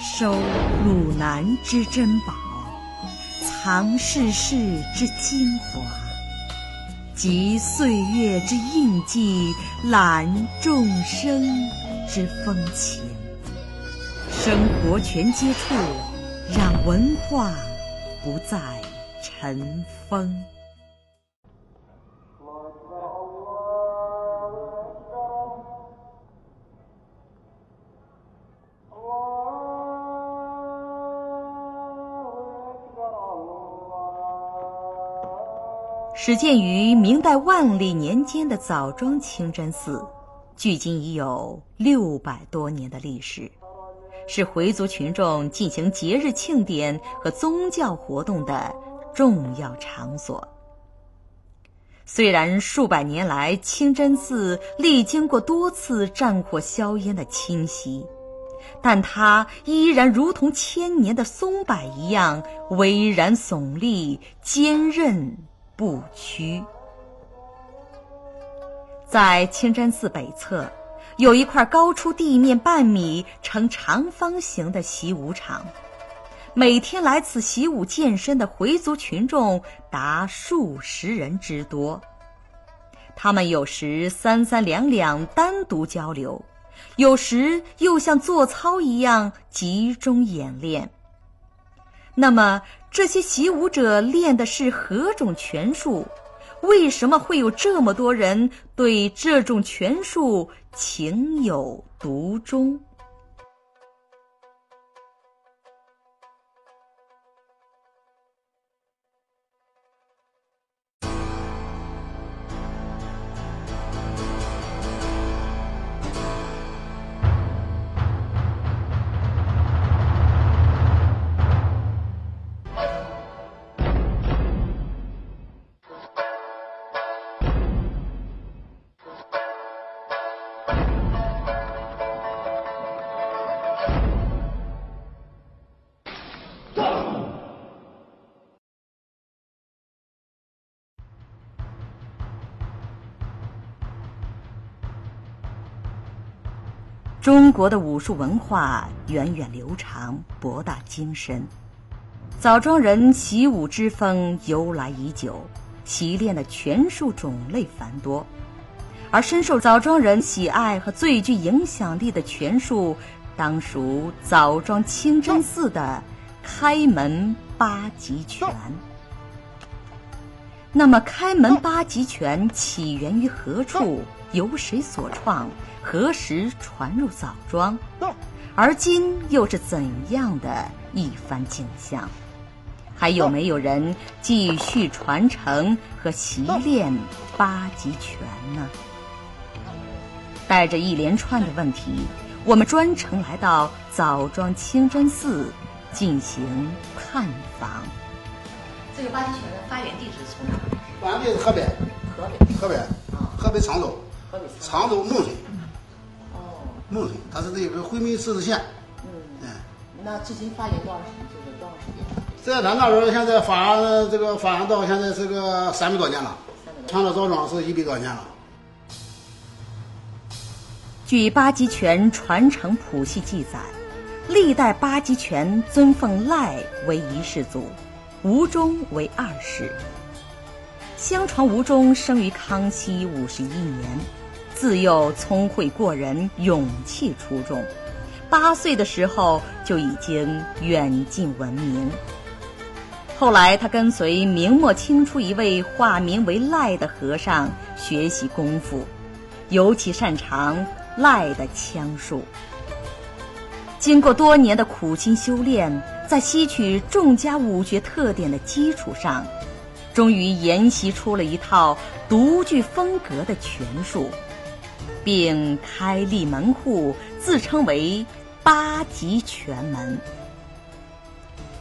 收鲁南之珍宝，藏世事之精华，集岁月之印记，揽众生之风情。生活全接触，让文化不再尘封。始建于明代万历年间的枣庄清真寺，距今已有六百多年的历史，是回族群众进行节日庆典和宗教活动的重要场所。虽然数百年来清真寺历经过多次战火硝烟的侵袭，但它依然如同千年的松柏一样巍然耸立、坚韧。不屈。在清真寺北侧，有一块高出地面半米、呈长方形的习武场，每天来此习武健身的回族群众达数十人之多。他们有时三三两两单独交流，有时又像做操一样集中演练。那么，这些习武者练的是何种拳术？为什么会有这么多人对这种拳术情有独钟？中国的武术文化源远流长、博大精深，枣庄人习武之风由来已久，习练的拳术种类繁多，而深受枣庄人喜爱和最具影响力的拳术，当属枣庄清真寺的开门八极拳。那么，开门八极拳起源于何处？由谁所创？何时传入枣庄？而今又是怎样的一番景象？还有没有人继续传承和习练八极拳呢？带着一连串的问题，我们专程来到枣庄清真寺进行探访。这个八极拳的发源地是从哪？发源地是河北。河北。河北。啊。河北沧州。河北沧州孟村。孟村，它是这个回民自治县。嗯，哎，那至今发源多少时？就是多长时间？在咱那边现在发这个发展到现在是个三百多年了，传到枣庄是一百多年了。据八极拳传承谱系记载，历代八极拳尊奉赖为一世祖，吴中为二世。相传吴中生于康熙五十一年。自幼聪慧过人，勇气出众。八岁的时候就已经远近闻名。后来，他跟随明末清初一位化名为赖的和尚学习功夫，尤其擅长赖的枪术。经过多年的苦心修炼，在吸取众家武学特点的基础上，终于研习出了一套独具风格的拳术。并开立门户，自称为八极拳门。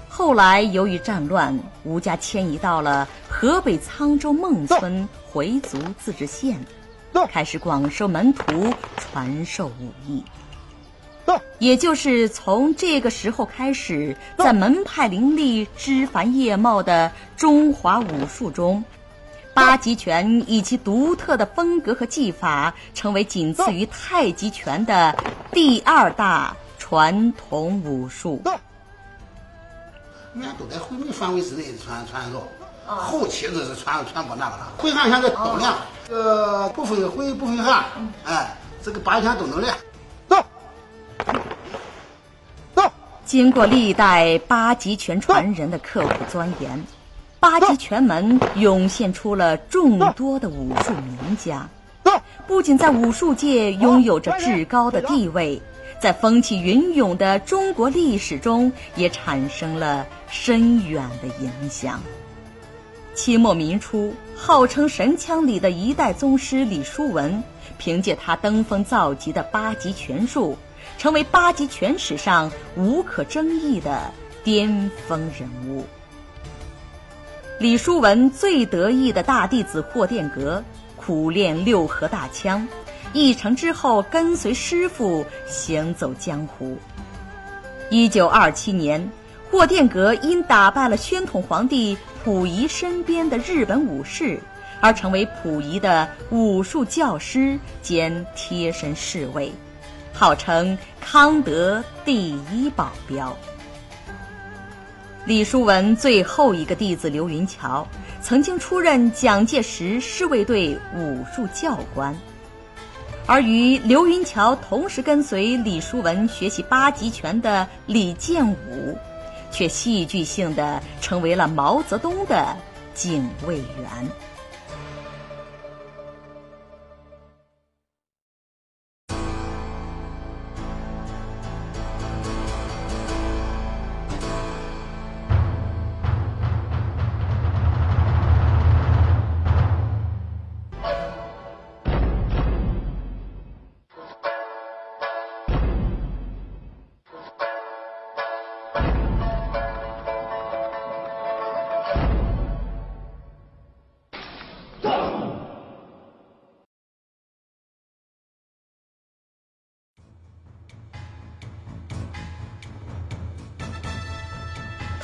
后来由于战乱，吴家迁移到了河北沧州孟村回族自治县，开始广收门徒，传授武艺。也就是从这个时候开始，在门派林立、枝繁叶茂的中华武术中。八极拳以其独特的风格和技法，成为仅次于太极拳的第二大传统武术。原都在回民范围之内传传授，后期就是传传播那个了。回汉现在都练，呃，不分回不分汉，哎，这个八极拳都能练。走，走。经过历代八极拳传人的刻苦钻研，八极拳门涌现出了众多的武术名家，不仅在武术界拥有着至高的地位。在风起云涌的中国历史中，也产生了深远的影响。清末民初，号称神枪里的一代宗师李叔文，凭借他登峰造极的八极拳术，成为八极拳史上无可争议的巅峰人物。李叔文最得意的大弟子霍殿阁，苦练六合大枪。一成之后，跟随师傅行走江湖。一九二七年，霍殿阁因打败了宣统皇帝溥仪身边的日本武士，而成为溥仪的武术教师兼贴身侍卫，号称康德第一保镖。李叔文最后一个弟子刘云桥，曾经出任蒋介石侍卫队武术教官。而与刘云桥同时跟随李叔文学习八极拳的李建武，却戏剧性的成为了毛泽东的警卫员。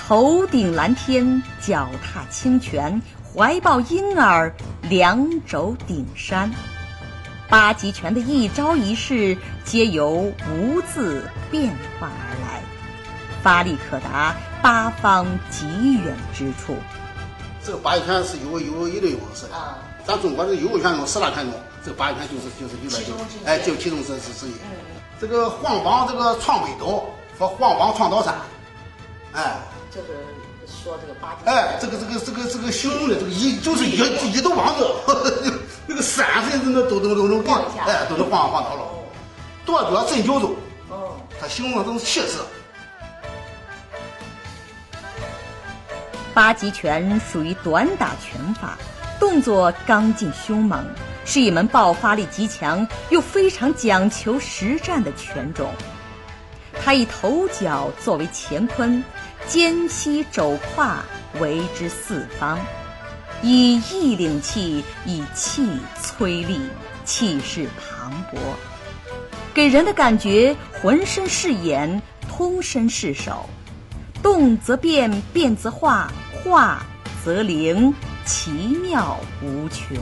头顶蓝天，脚踏清泉，怀抱婴儿，两肘顶山。八极拳的一招一式，皆由无字变化而来，发力可达八方极远之处。这个八极拳是有有一类方式的，咱中国这个右拳用十大拳种，这个八极拳就是就是里边就哎就其中之之之一。这个黄帮这个创北斗和黄帮创刀山，哎。就是说这个八极。哎，这个这个这个这个形容的这个一就是一一斗王子，那个山甚至那都都都能晃，哎，都能晃晃到了。跺脚震九州，哦，他形容这种气势。八极拳属于短打拳法，动作刚劲凶猛，是一门爆发力极强又非常讲求实战的拳种。它以头脚作为乾坤。肩膝肘胯为之四方，以意领气，以气催力，气势磅礴，给人的感觉浑身是眼，通身是手，动则变，变则化，化则灵，奇妙无穷。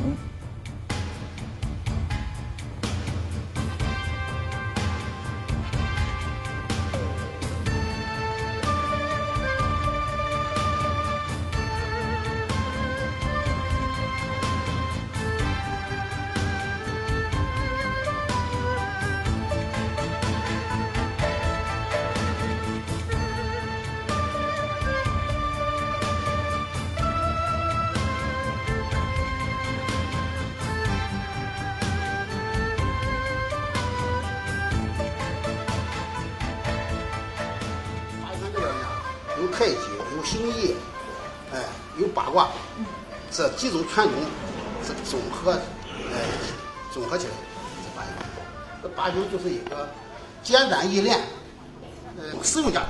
太极有形意，哎，有八卦，这几种拳种，这综合，哎，综合起来，这八九，这八九就是一个简单易练，呃，实用价值。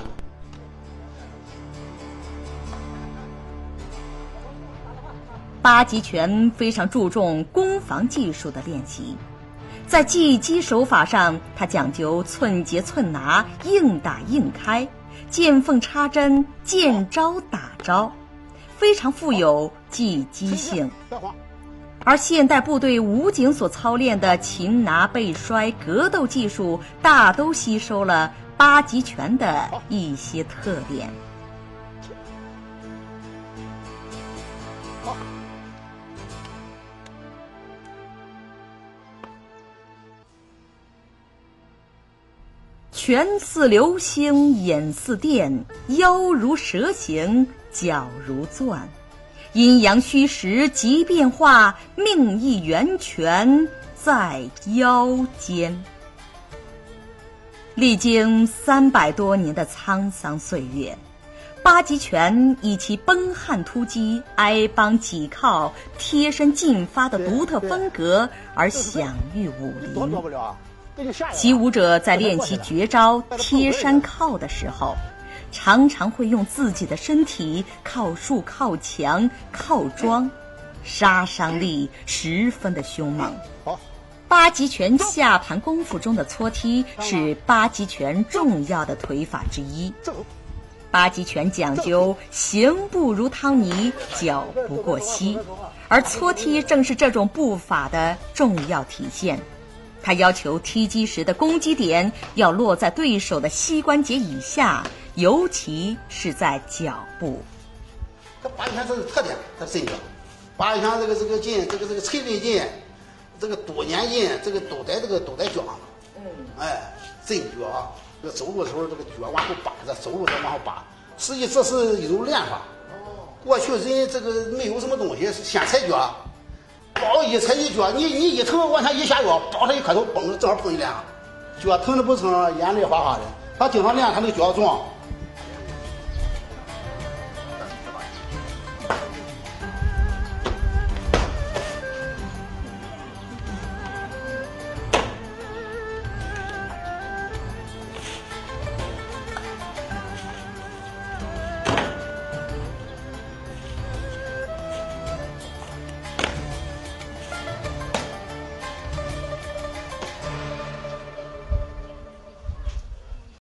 八极拳非常注重攻防技术的练习，在技击手法上，它讲究寸节寸拿，硬打硬开。见缝插针，见招打招，非常富有技击性。而现代部队武警所操练的擒拿背摔、格斗技术，大都吸收了八极拳的一些特点。拳似流星，眼似电，腰如蛇形，脚如钻，阴阳虚实即变化，命意源泉在腰间。历经三百多年的沧桑岁月，八极拳以其奔汉突击、挨帮挤靠、贴身进发的独特风格而享誉武林。习武者在练习绝招贴山靠的时候，常常会用自己的身体靠树、靠墙、靠桩，杀伤力十分的凶猛。八极拳下盘功夫中的搓踢是八极拳重要的腿法之一。八极拳讲究行步如汤泥，脚不过膝，而搓踢正是这种步法的重要体现。他要求踢击时的攻击点要落在对手的膝关节以下，尤其是在脚部。他八极拳这个特点，他伸脚。八极拳这个这个劲，这个这个锤腿劲，这个多年劲，这个都在这个都在脚上。嗯。哎，震脚，这个走路的时候，这个脚往后扒着，走路再往后扒。实际这是一种练法。哦。过去人这个没有什么东西，先踩脚。包一踩一脚，你你一疼往下一下腰，包他一磕头，嘣，正好碰一脸，脚疼的不成，眼泪哗哗的。他经常练，他那个脚壮，